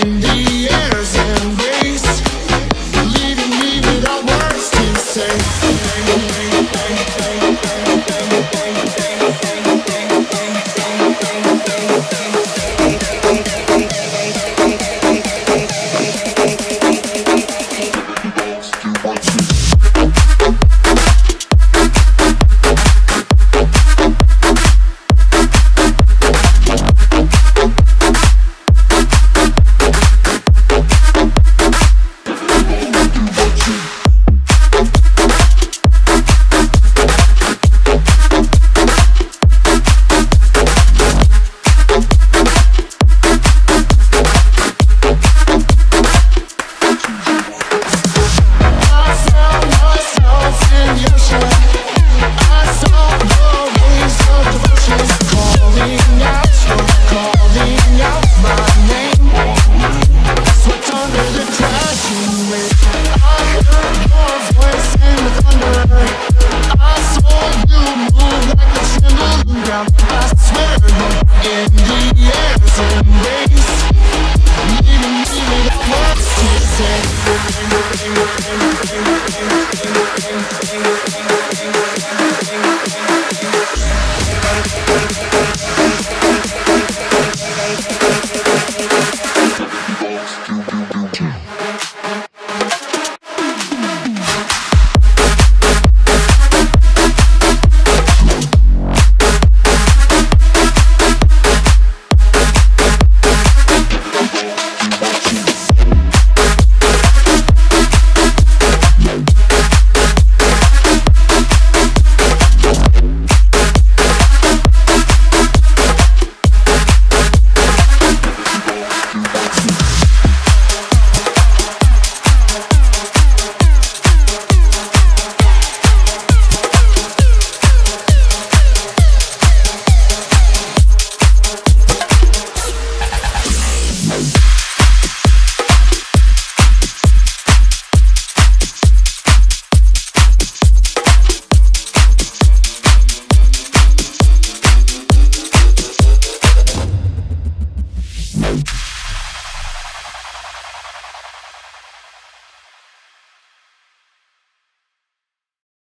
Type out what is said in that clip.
天地。